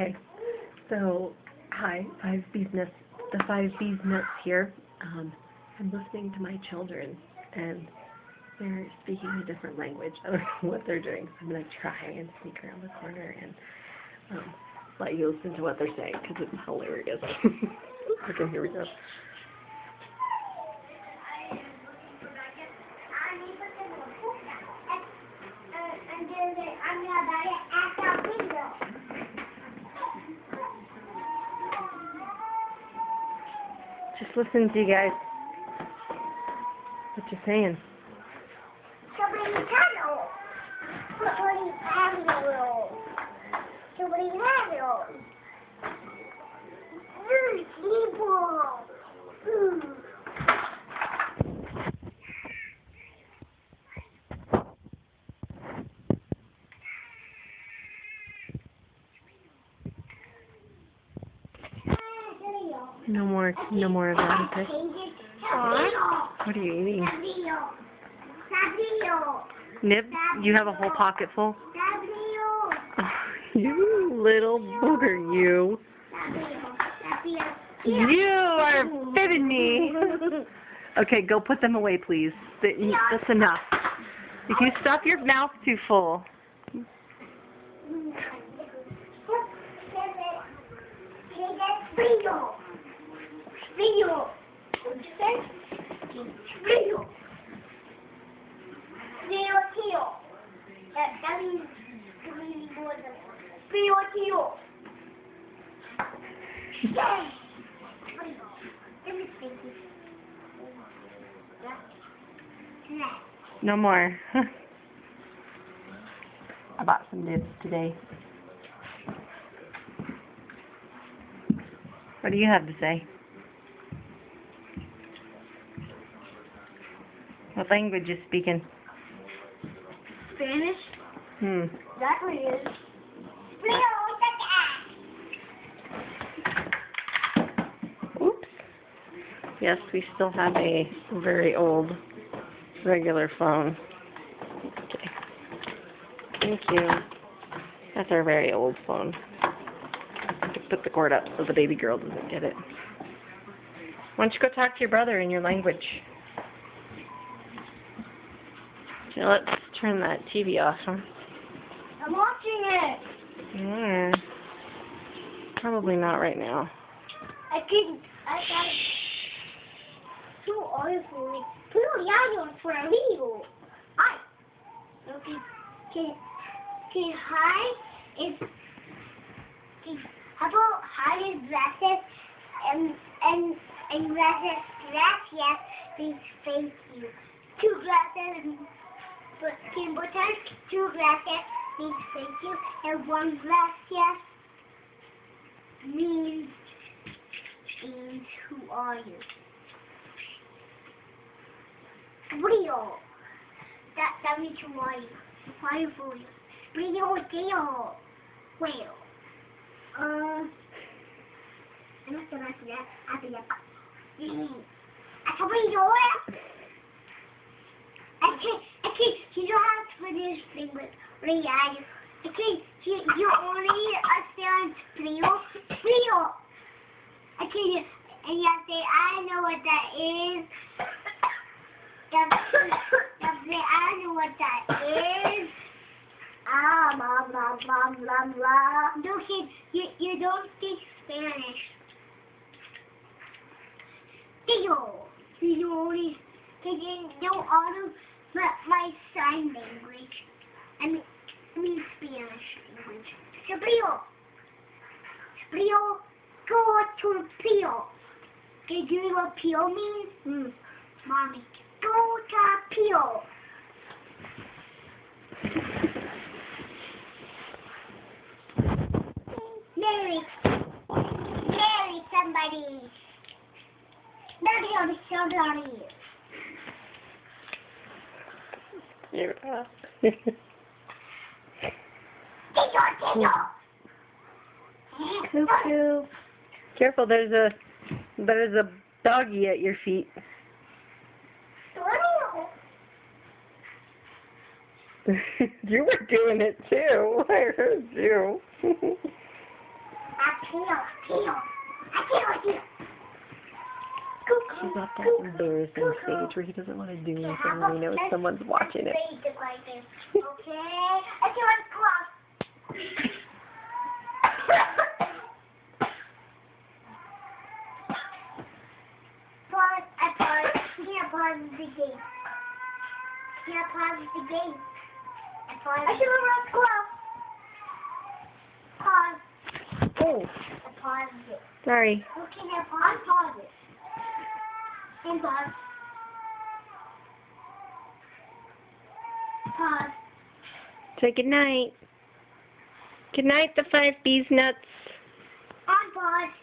Okay, so hi, Five Beeznutz, the Five Beeznutz here. Um, I'm listening to my children, and they're speaking a different language. I don't know what they're doing, so I'm gonna try and sneak around the corner and um, let you listen to what they're saying because it's hilarious. okay, here we go. Just listen to you guys. What you saying? No more, no more of that, okay? What are you eating? Nib, you have a whole pocket full? you little booger, you. You are fibbing me. okay, go put them away, please. That's enough. If you stuff your mouth too full. Frío. Frío. Frío. Frío. Frío, tío. That, that means really more than Frío, tío. Yes. Frío. Me think. Yeah. Yeah. No more. I bought some nibs today. What do you have to say? What language you speaking? Spanish? Hmm. That it is. Oops. Yes, we still have a very old regular phone. Okay. Thank you. That's our very old phone. Put the cord up so the baby girl doesn't get it. Why don't you go talk to your brother in your language? Okay, let's turn that TV off, huh? I'm watching it. Mm. Probably not right now. I can. I got. Two oil for me. Two yellow for a little. I. Okay. Can. Can hi is. Can, how about hi is gracias and and and gracias means thank you. Two gracias can two gracias means thank you and one gracias means means who are you? Frio. That that means who are you? Who are you for you? Frio Deo. Well. Uh I'm not gonna sa mga sila? Ate na pa. At sa Frio eh? Okay, okay, you don't have to thing with Ria. Okay, you, you only understand Frio. Frio. Okay, you, and you say, I know what that is. You say, I know what that is. Ah, blah, blah, blah, blah, blah. No, kid, you, you don't speak Spanish. Frio. You only, you know all of my, my sign language. I mean, Spanish language. So, Frio. Frio. Go to Pio. Okay, do you know what Pio means? Hmm. Mommy. Go to Pio. Mary. Mary, somebody. Daddy on the somebody. You're up. Tiyo, tiyo. Cuckoo. Careful, there's a there's a doggy at your feet. you were doing it too. I heard you. you. I can't let you. He's at that embarrassing stage where he doesn't want to do anything when he knows someone's watching it. Can't pause the game. Can't pause the game. I pause. I should have run close. Pause. Oh, I paused it. sorry. Okay, now pause. Unpause it. And pause. Pause. Say good night. Good night, the five Beeznutz. Unpause.